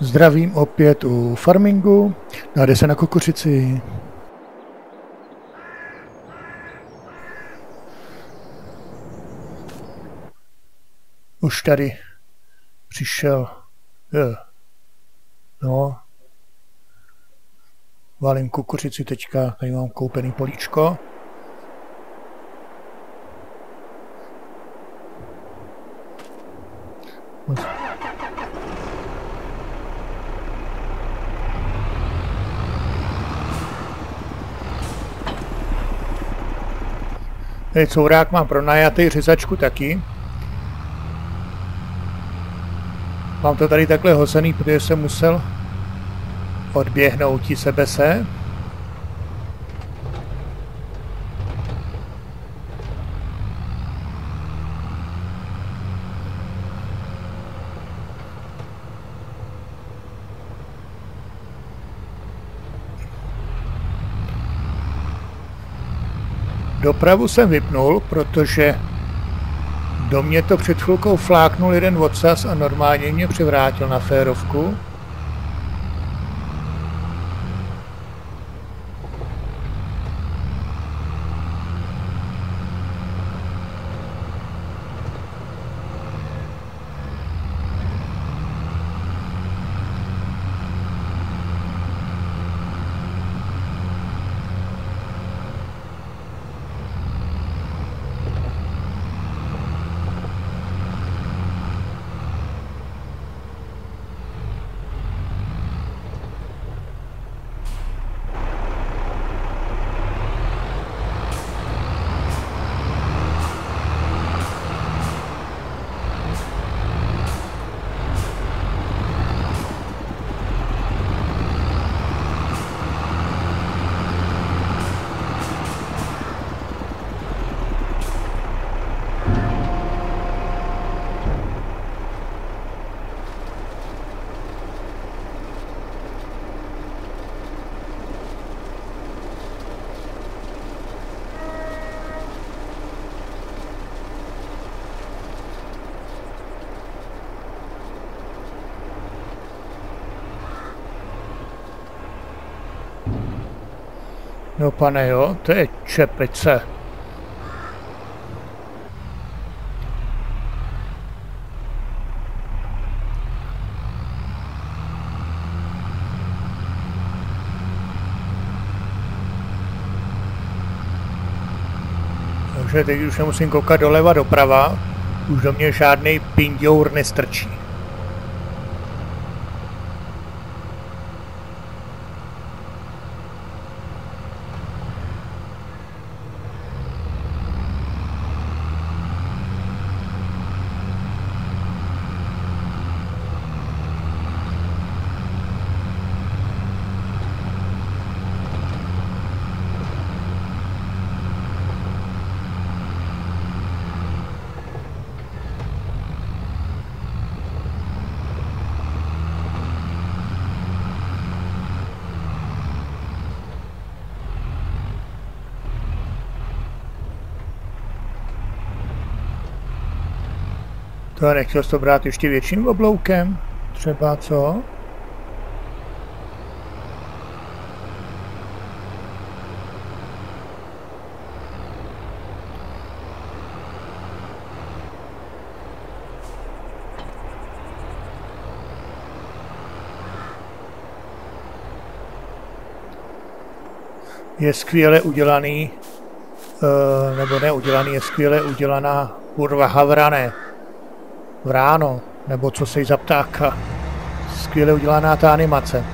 Zdravím opět u farmingu. Dáde se na kukuřici. Už tady přišel. Je. No. Valím kukuřici teďka. Tady mám koupený políčko. Tady courák mám pronajatý, řezačku taky. Mám to tady takhle hozený, protože jsem musel odběhnout ti sebe se. Dopravu jsem vypnul, protože do mě to před chvilkou fláknul jeden odsaz a normálně mě převrátil na férovku. No pane jo, to je čepice. Takže teď už nemusím koukat doleva doprava, už do mě žádný pindour nestrčí. To nechtěl to brát ještě větším obloukem? Třeba co? je skvěle udělaný, uh, nebo neudělaný, je skvěle udělaná kurva havrané vráno, nebo co se za ptáka. Skvěle udělaná ta animace.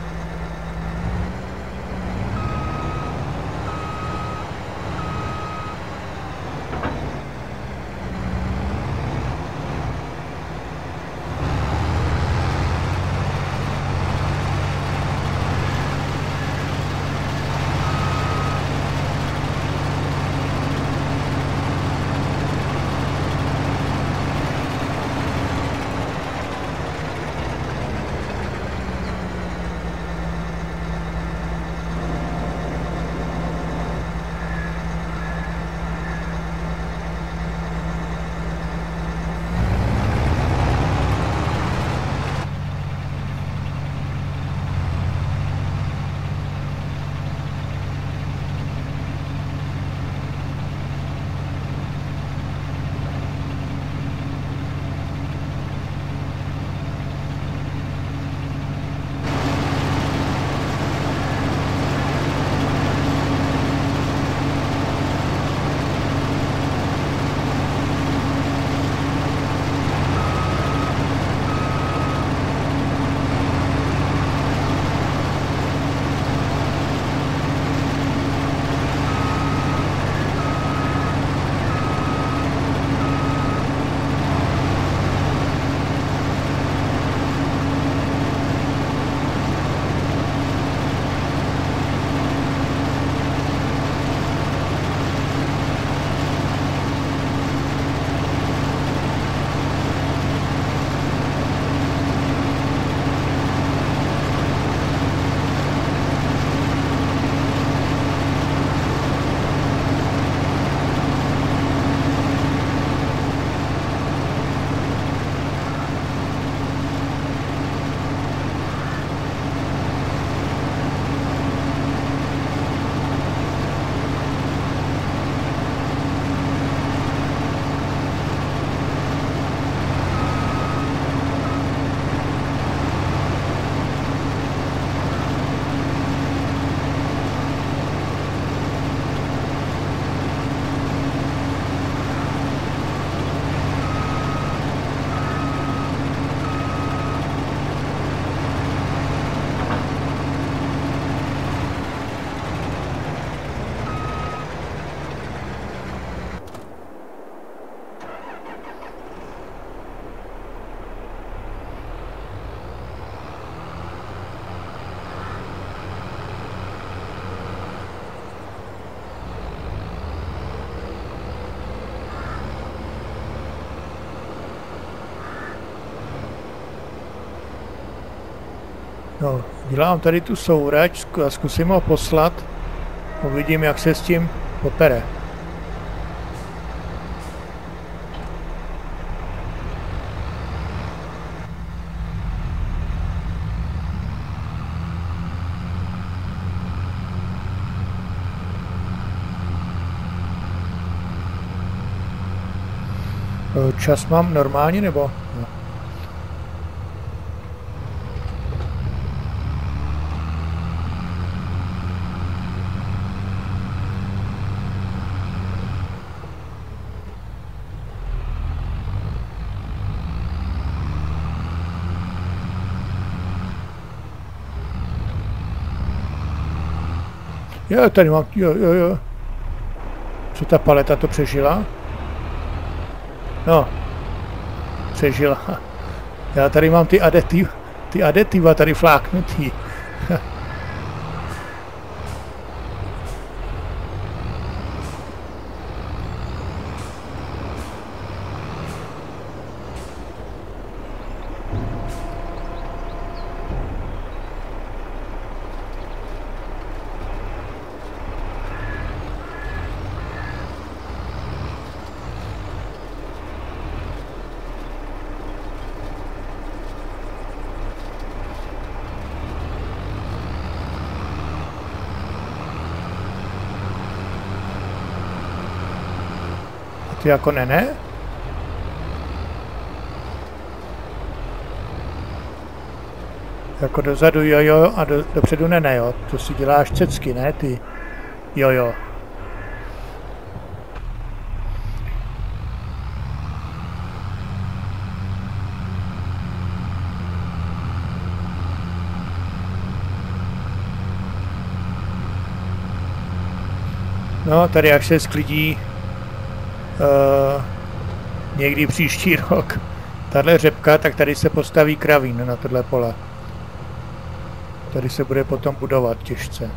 Dělám tady tu sourač a zkusím ho poslat. Uvidím, jak se s tím popere. Čas mám normálně nebo? No. Jo, tady mám, jo, jo, jo. Co ta paleta to přežila? No, přežila. Já tady mám ty aditiv, ty aditiva tady fláknutý. Ty jako ne, ne? Jako dozadu jojo a do, dopředu ne, ne, jo. To si děláš cecky, ne, ty jojo. No, tady jak se sklidí někdy příští rok tahle řepka, tak tady se postaví kravín na tohle pole. Tady se bude potom budovat těžce.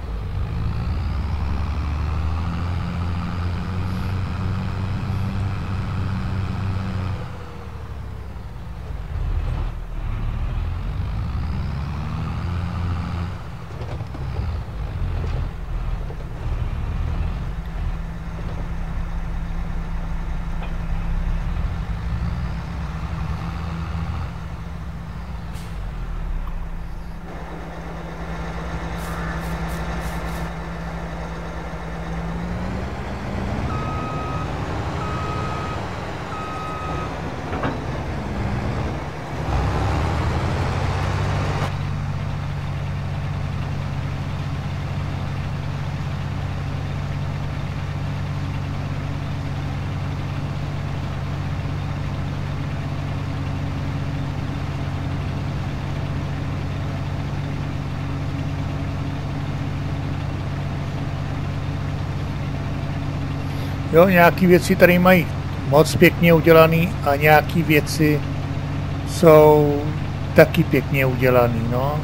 Jo, nějaké věci tady mají moc pěkně udělané a nějaké věci jsou taky pěkně udělané, no.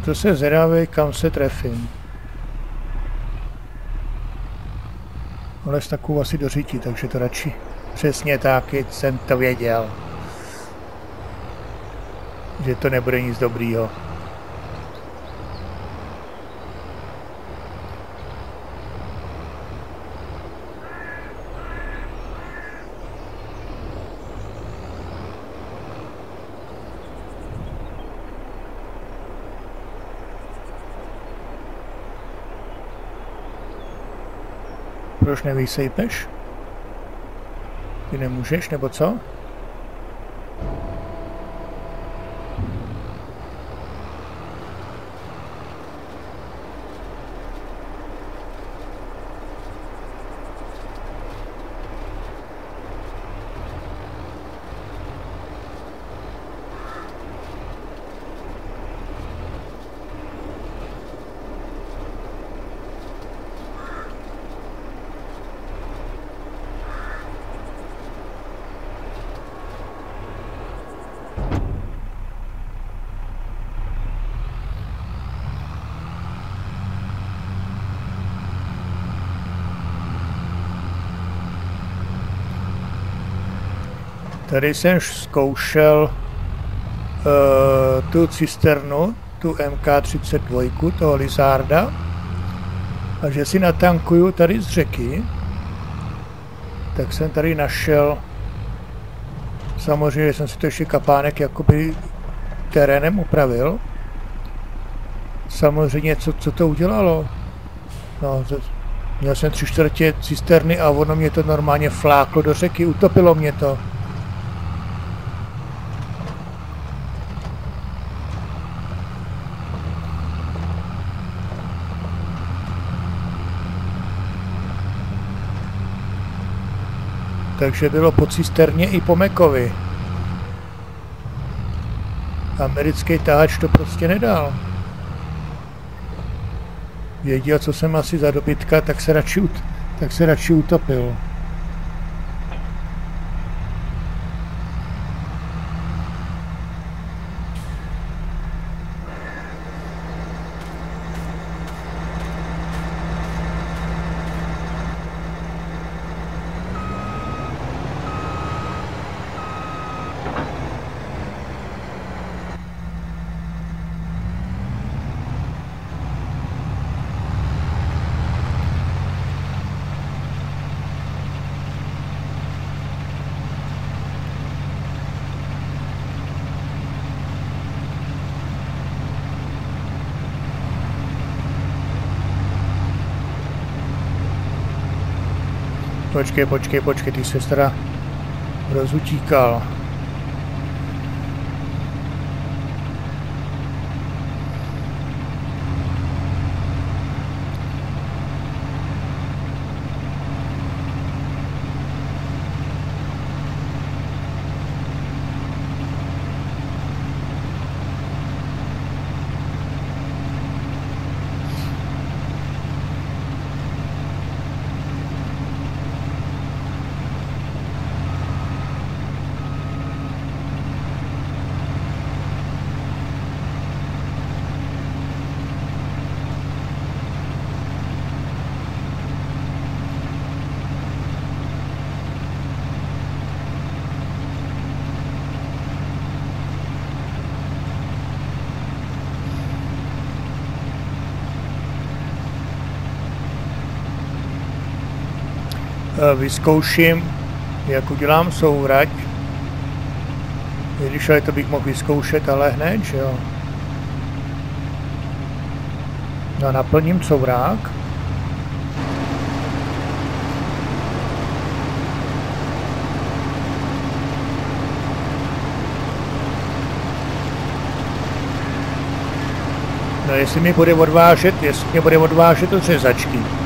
To se zvědavý, kam se trefím. Ale s takovou asi do řítí, takže to radši přesně tak, jsem to věděl. Že to nebude nic dobrýho. Proč nevysejpeš? Ty nemůžeš, nebo co? Tady jsem zkoušel uh, tu cisternu, tu MK32, toho Lizarda, a že si natankuju tady z řeky, tak jsem tady našel, samozřejmě jsem si to ještě kapánek jakoby terénem upravil, samozřejmě co, co to udělalo, no, měl jsem tři čtvrtě cisterny a ono mě to normálně fláklo do řeky, utopilo mě to. Takže bylo po cisterně i po Mekovi. Americký tahač to prostě nedal. Věděl, co jsem asi za dobytka, tak se radši, tak se radši utopil. Počkej, počkej, počkej, ty se teda rozutíkal. Vyzkouším, jak udělám sourať. Když ale to bych mohl vyzkoušet, ale hned, že jo. No naplním sourák. No jestli mi bude odvážet, jestli mě bude odvážet do řezačky.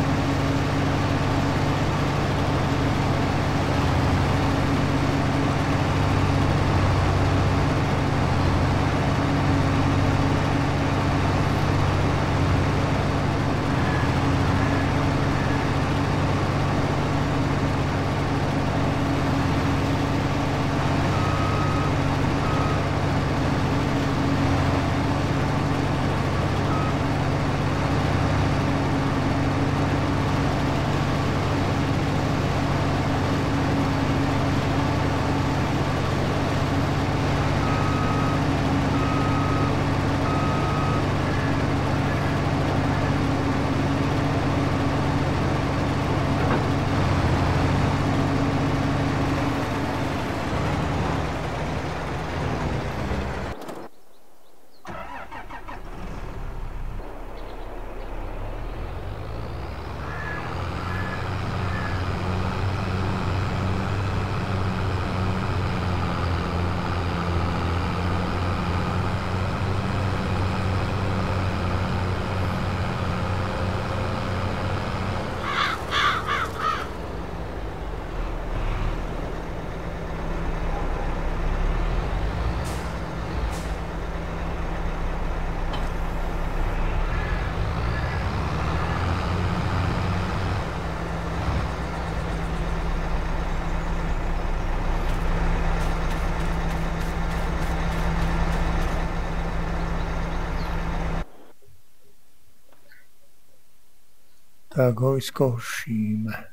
Tak ho vyzkoušíme.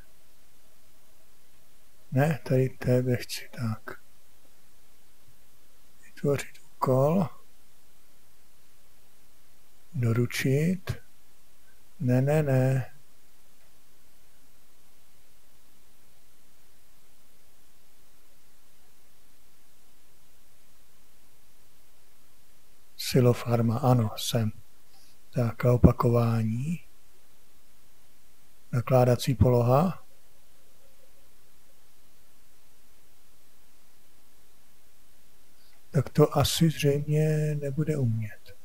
Ne, tady tebe chci, tak. Vytvořit úkol. Doručit. Ne, ne, ne. Silofarma, ano, jsem. Tak a opakování. Nakládací poloha. Tak to asi zřejmě nebude umět.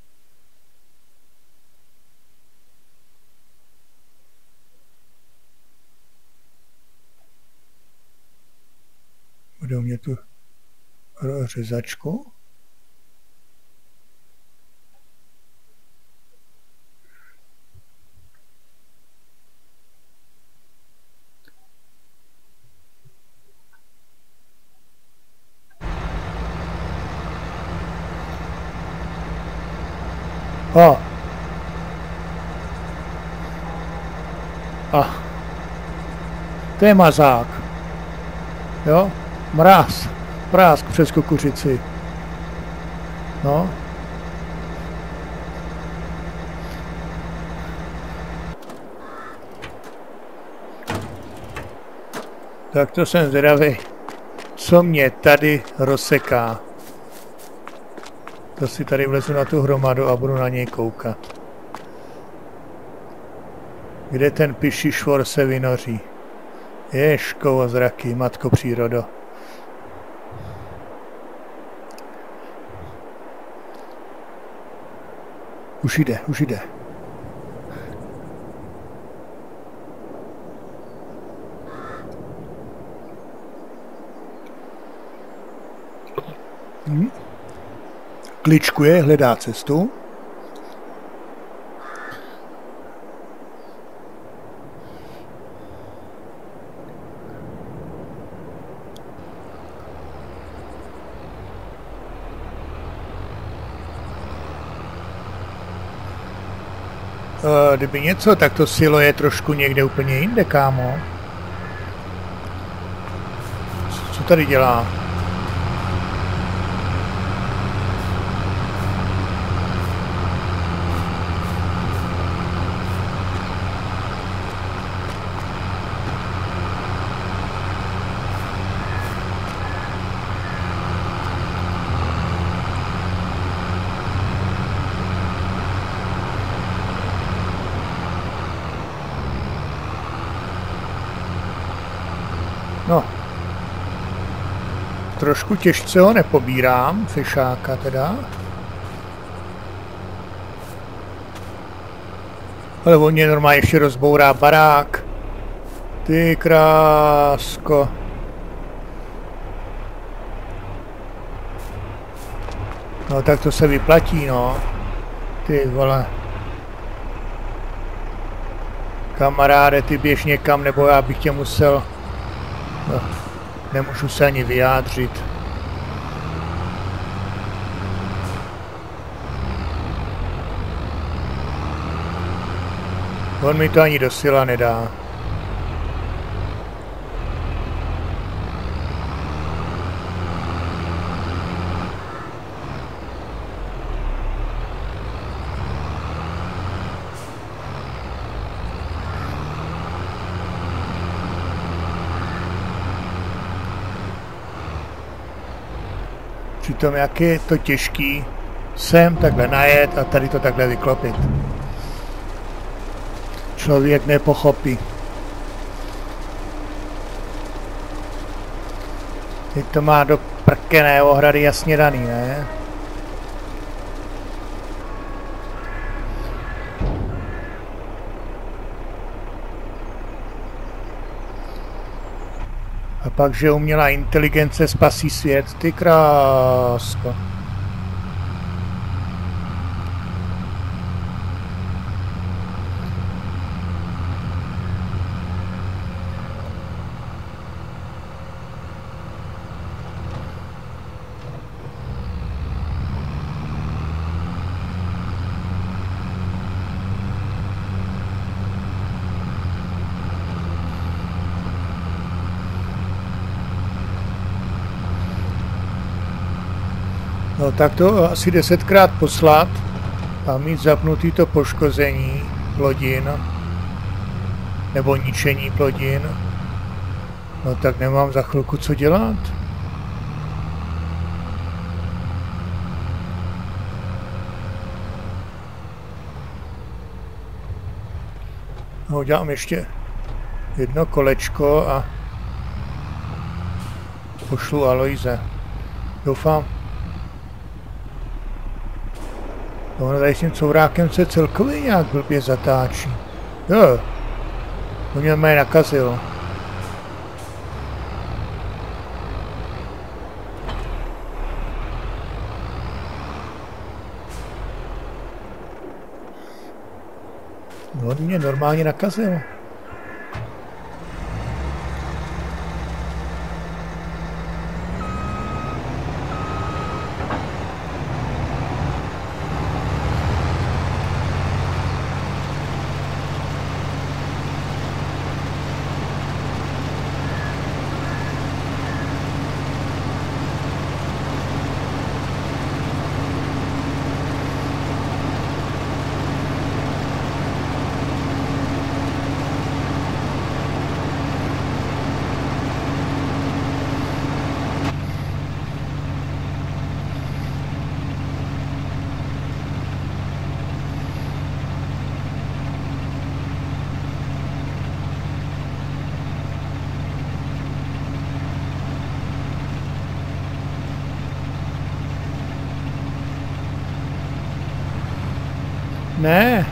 Bude umět tu řezačku. A. A. To je mazák. Jo? Mráz. Mráz přes kukuřici. No. Tak to jsem zdravý. Co mě tady rozseká. To si tady vlezu na tu hromadu a budu na něj koukat. Kde ten pišišvor se vynoří? Ješkovo zraky, matko přírodo. Už jde, už jde. Kličkuje, hledá cestu. Eh, kdyby něco, tak to silo je trošku někde úplně jinde, kámo. Co tady dělá? Trošku těžce ho nepobírám, fišáka teda. Ale on mě normálně ještě rozbourá barák. Ty krásko. No tak to se vyplatí, no. Ty vole. Kamaráde, ty běž někam, nebo já bych tě musel... No. Nemůžu se ani vyjádřit. On mi to ani do sila nedá. Tom, jak je to těžký sem takhle najet a tady to takhle vyklopit. Člověk nepochopí. Teď to má do prkené ohrady jasně daný, ne? Pak, že umělá inteligence spasí svět, ty krásko. Tak to asi desetkrát poslat a mít zapnutý to poškození plodin nebo ničení plodin. No tak nemám za chvilku co dělat. No, udělám ještě jedno kolečko a pošlu Aloize. Doufám. No, ono tady s tím courákem se celkově nějak blbě zatáčí. Jo. To mě mě nakazilo. No, mě normálně nakazil. Ne,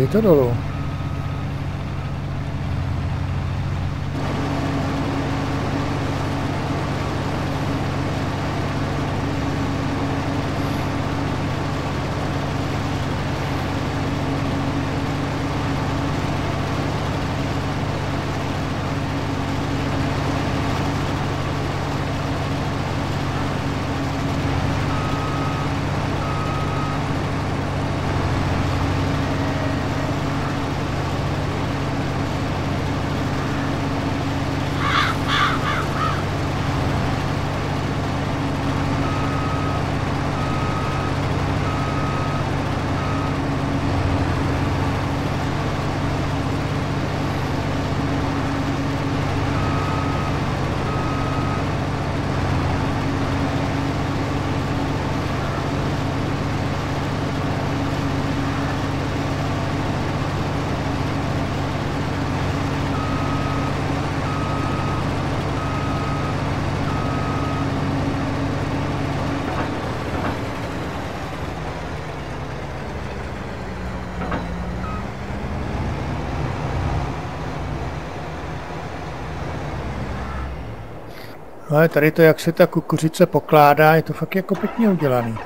je to dolů. Ale tady to, jak se ta kukuřice pokládá, je to fakt jako pěkně udělaný.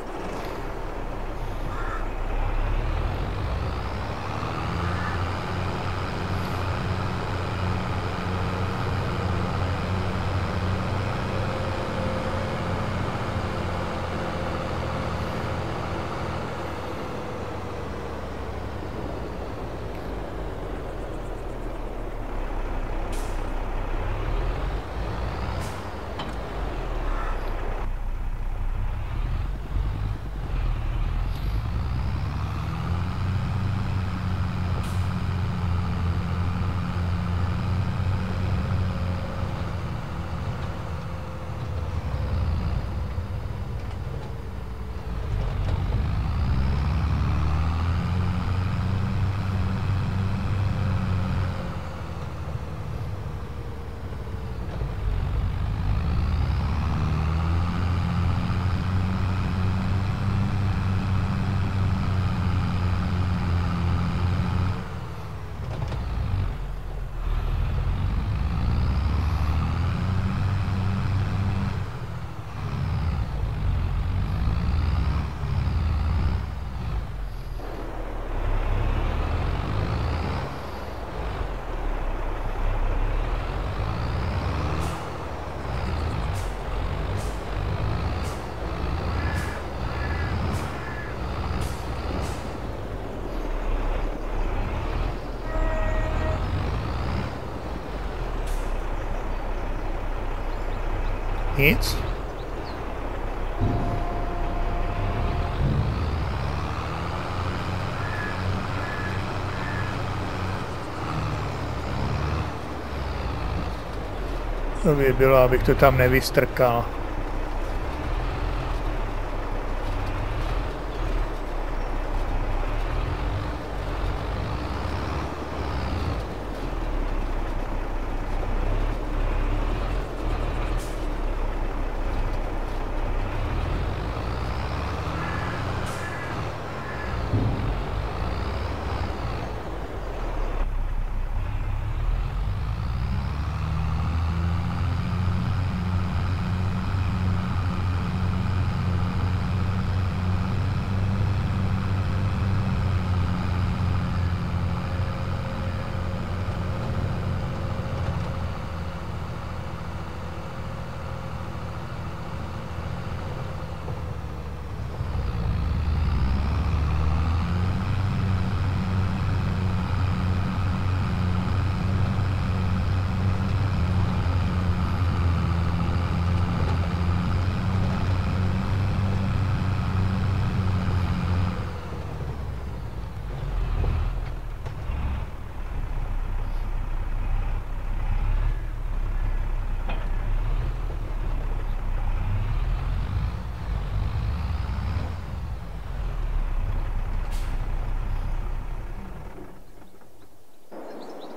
Nic. To by bylo, abych to tam nevystrkal.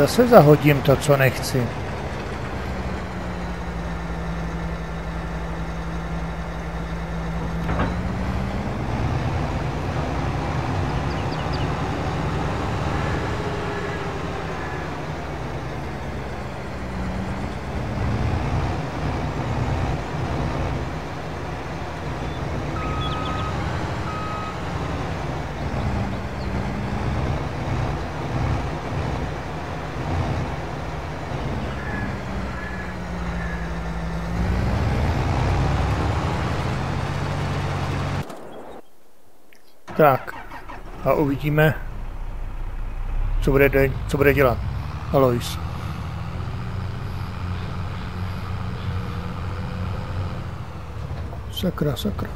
Zase zahodím to, co nechci. Tak. A uvidíme, co bude, de, co bude dělat Alois. Sakra, sakra.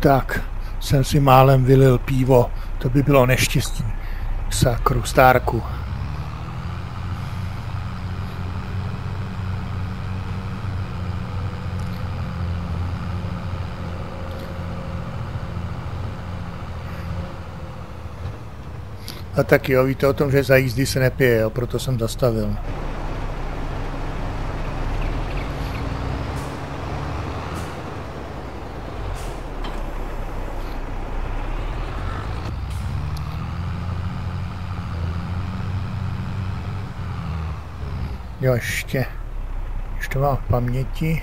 tak jsem si málem vylil pivo. To by bylo neštěstí. Sakru, stárku. A tak jo, víte o tom, že za jízdy se nepije, jo, proto jsem zastavil. Jo, ještě, ještě mám v paměti.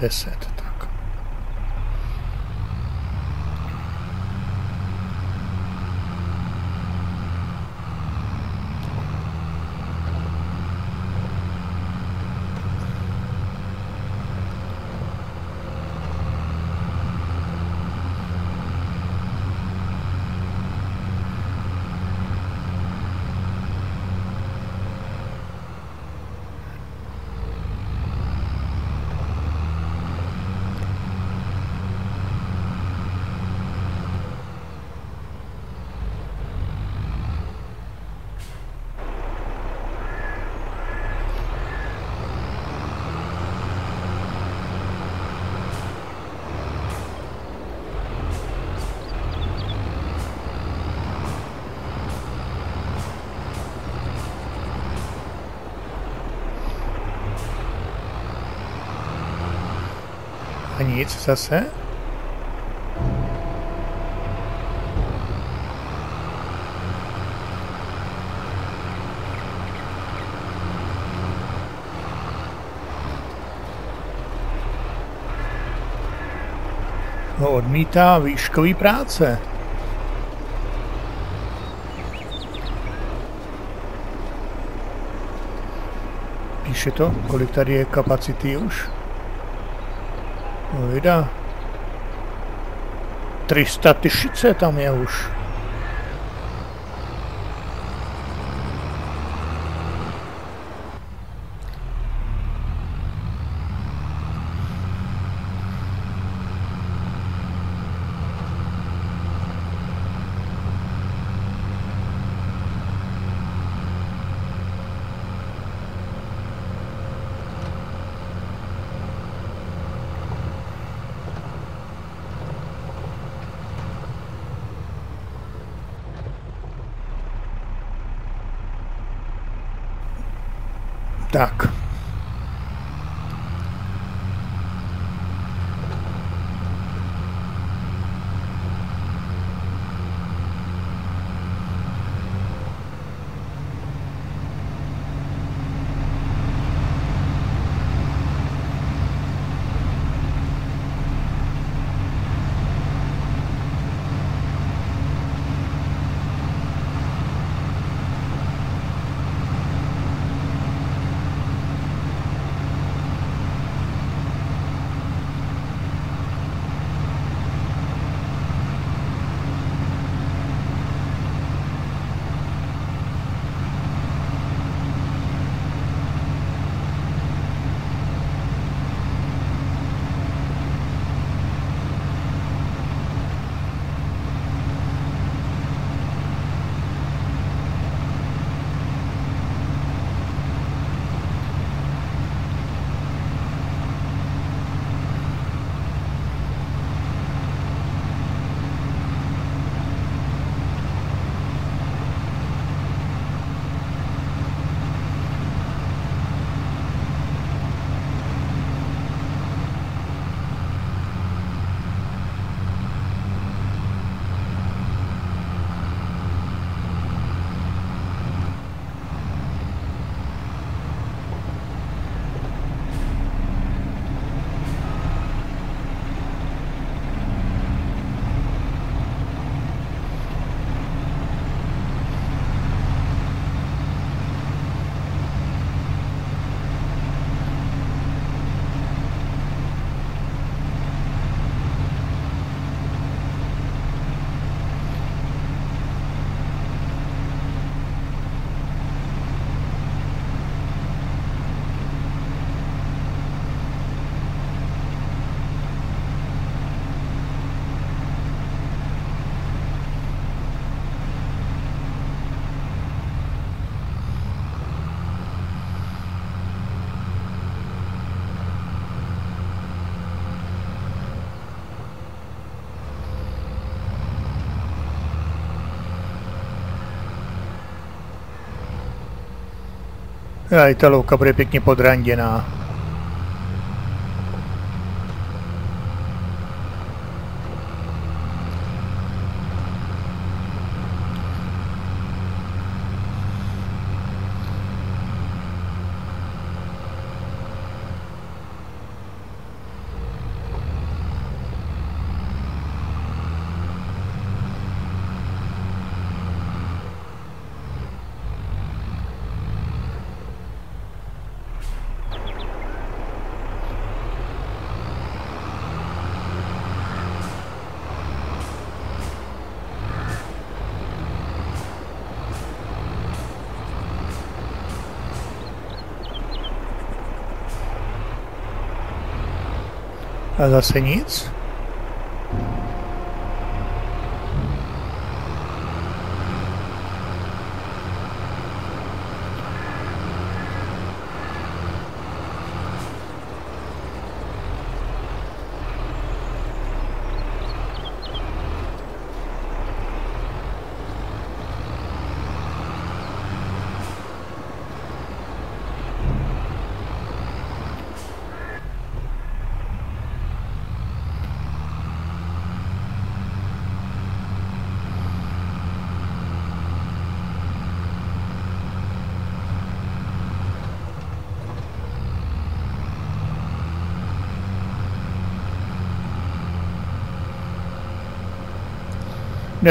10. A nic zase? No odmítá výškový práce. Píše to, kolik tady je kapacity už? No vida. 300 tisíce tam je už. Tak. Ta louka bude pěkně podranděná. A zase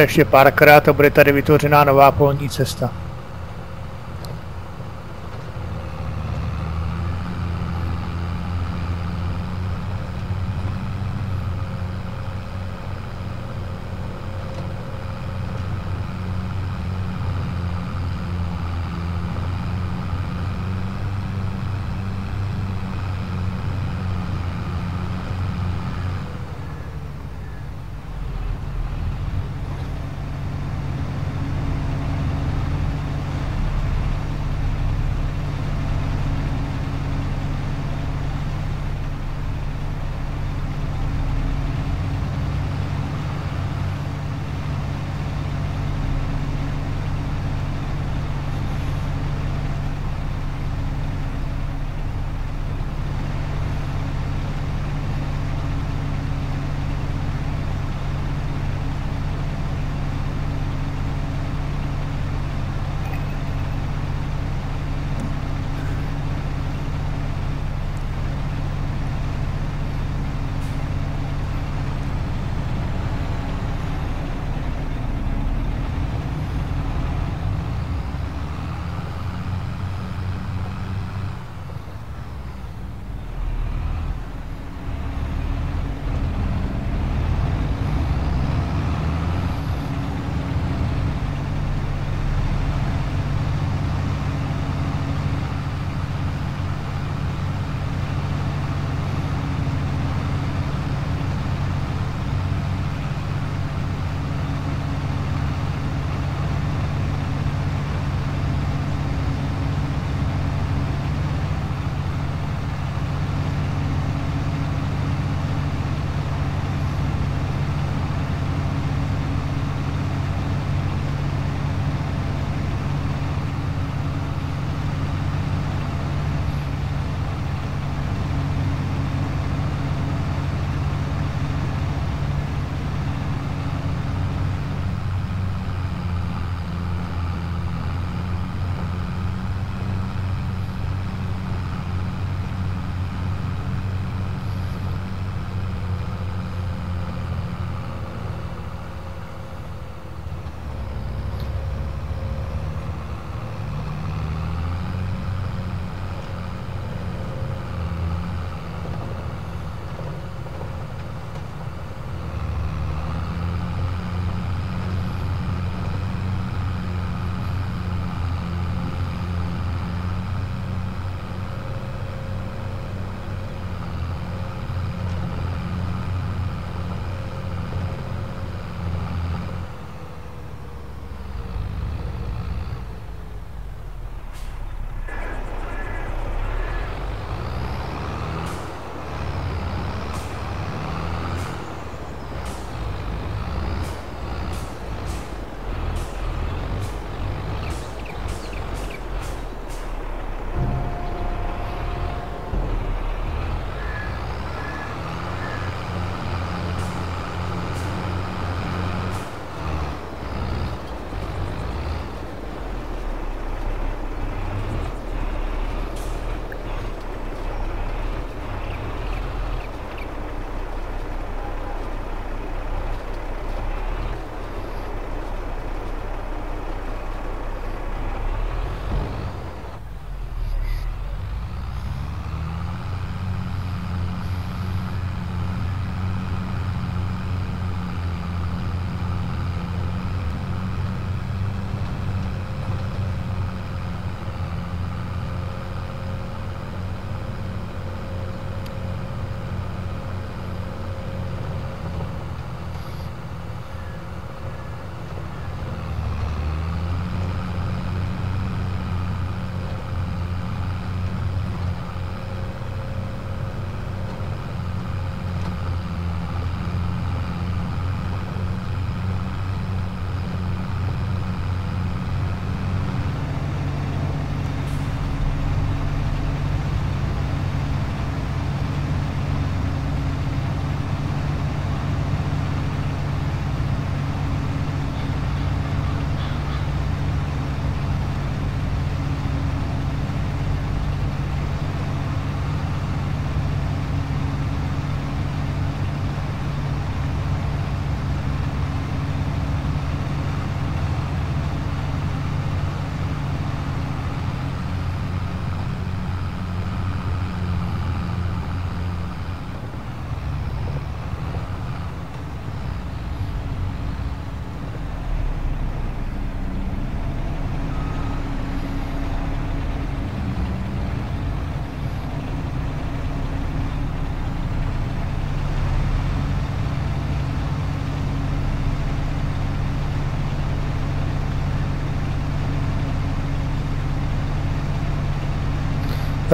ještě párkrát a bude tady vytvořená nová polní cesta.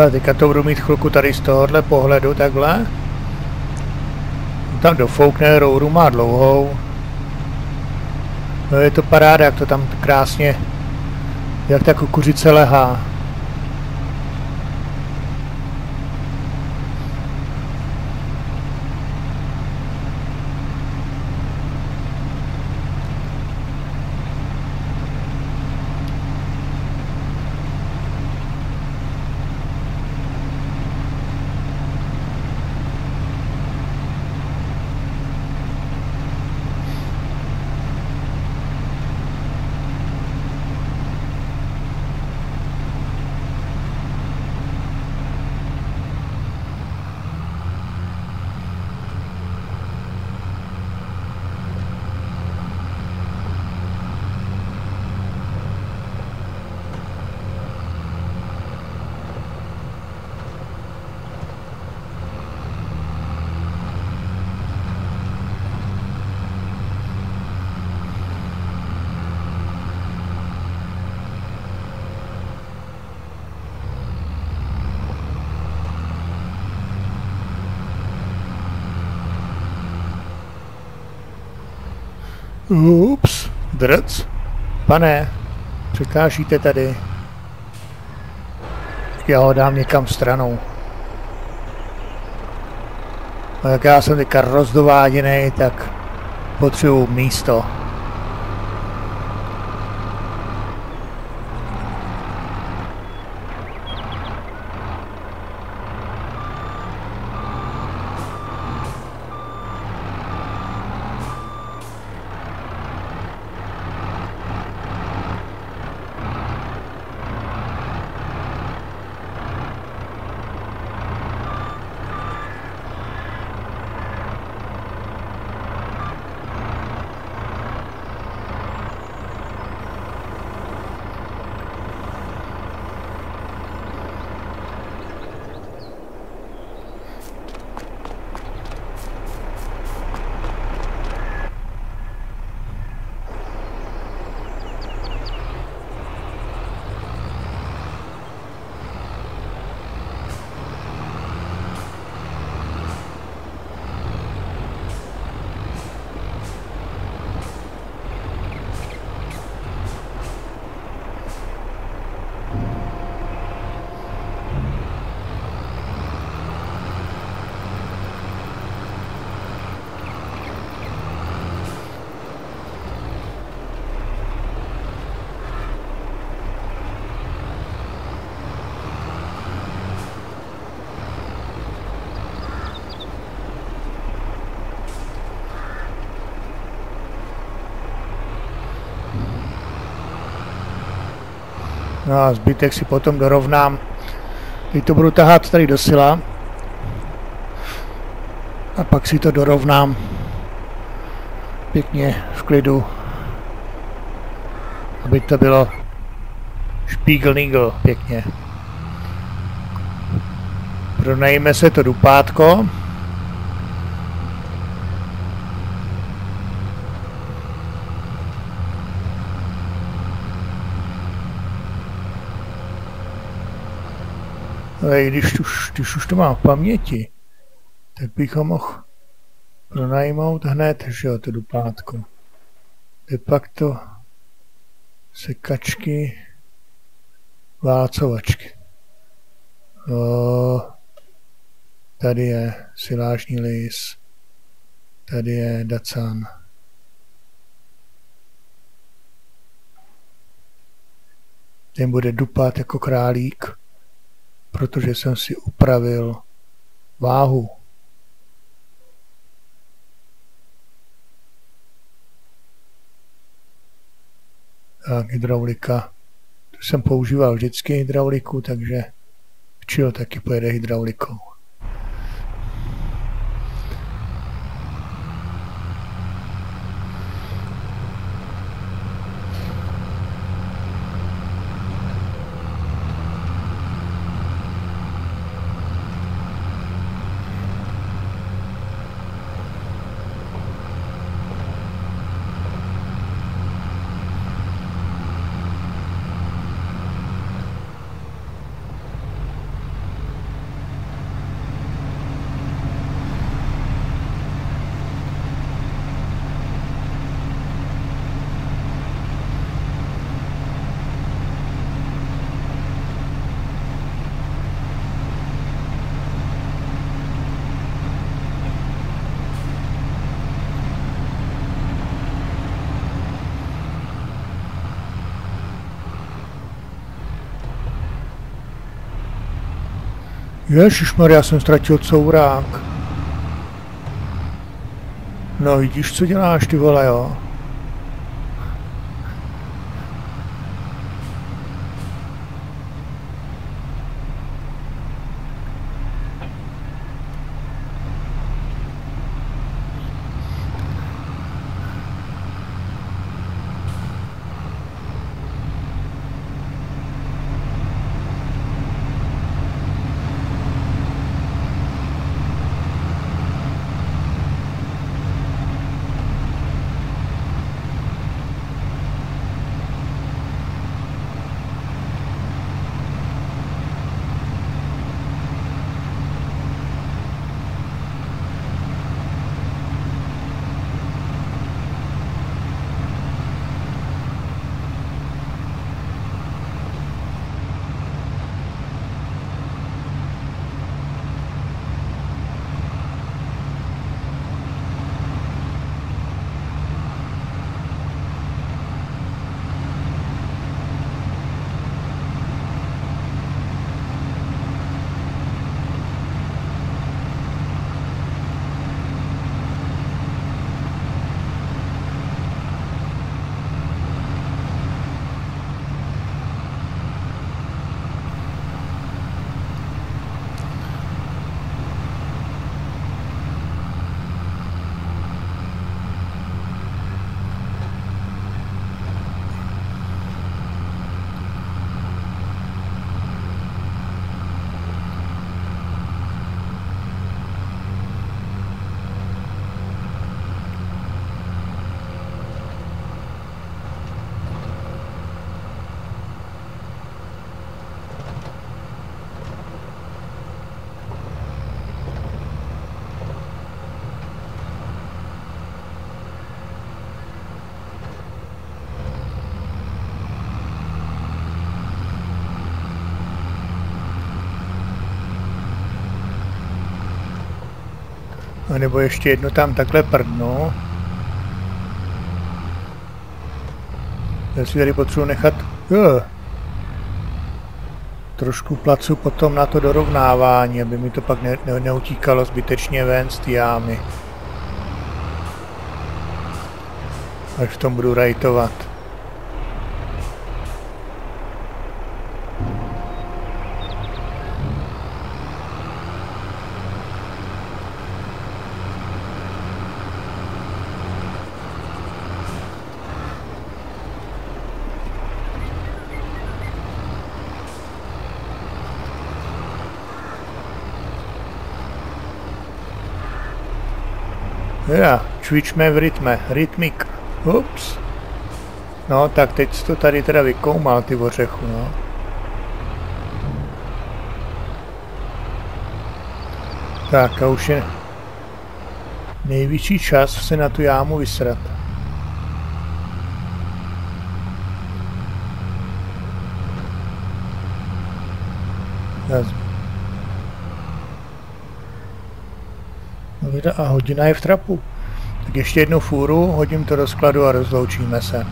Tak teďka to budu mít chvilku tady z tohohle pohledu takhle. Tam dofoukne, rouru má dlouhou. No je to paráda, jak to tam krásně, jak ta kukuřice lehá. Ups, drc. Pane, překážíte tady. Já ho dám někam stranou. A jak já jsem teďka rozdováděný, tak potřebuji místo. A zbytek si potom dorovnám. Teď to budu tahat tady do sila. A pak si to dorovnám pěkně v klidu. Aby to bylo špígl pěkně. Pronajme se to dupátko. Ale když už, když už to mám v paměti, tak bychom mohl pronajmout hned, že jo, to duplátko. De facto sekačky, válcovačky. O, tady je silážní lis, tady je dacan. Ten bude dupat jako králík protože jsem si upravil váhu. Tak, hydraulika. To jsem používal vždycky hydrauliku, takže Čil taky pojede hydraulikou. Ježišmar, já jsem ztratil courák. No vidíš, co děláš ty vole, jo? A nebo ještě jedno tam takhle prdnu. Já si tady potřebuji nechat jo, trošku placu potom na to dorovnávání, aby mi to pak ne, ne, neutíkalo zbytečně ven z té jámy. Až v tom budu rajtovat. Cvičme v rytme, rytmik. Ups. No, tak teď jsi to tady teda vykoumal, ty ořechu, no. Tak a už je nejvyšší čas se na tu jámu vysrat. a hodina je v trapu. Tak ještě jednu fůru, hodím to do skladu a rozloučíme se.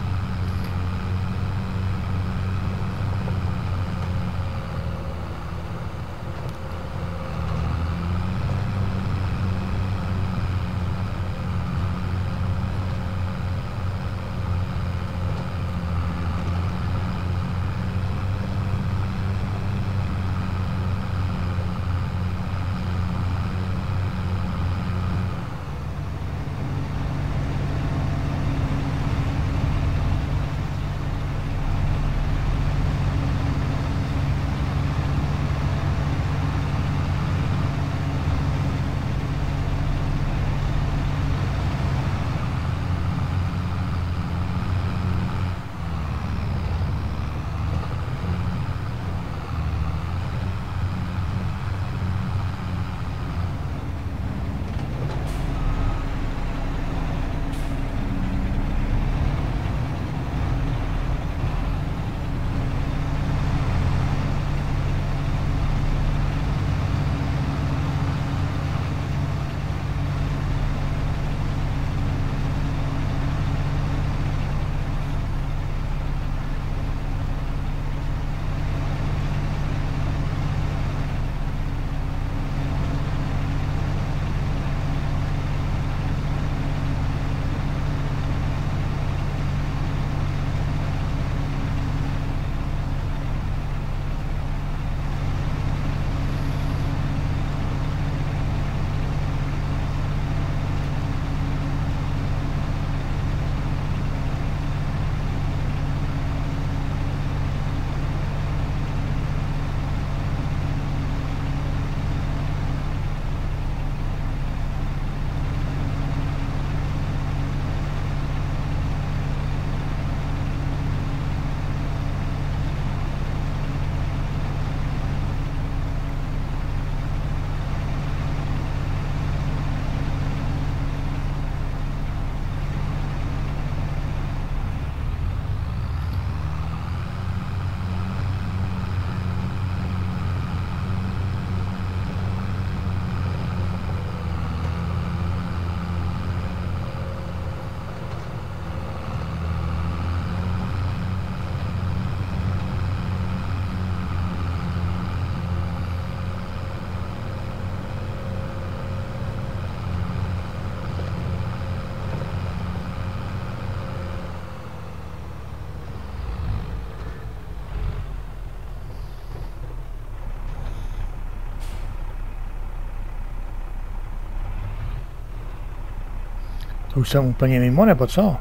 Už jsem úplně mimo, nebo co?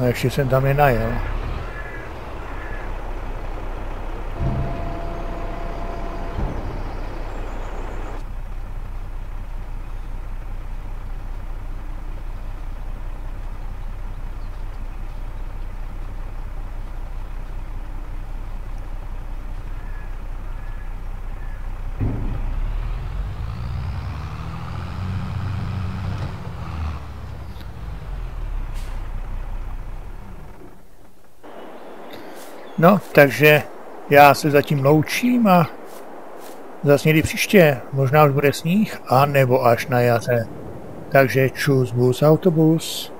A ještě jsem tam nenajel. No, takže já se zatím loučím a zase někdy příště. Možná už bude sníh, a nebo až na jaře. Takže čus bus autobus.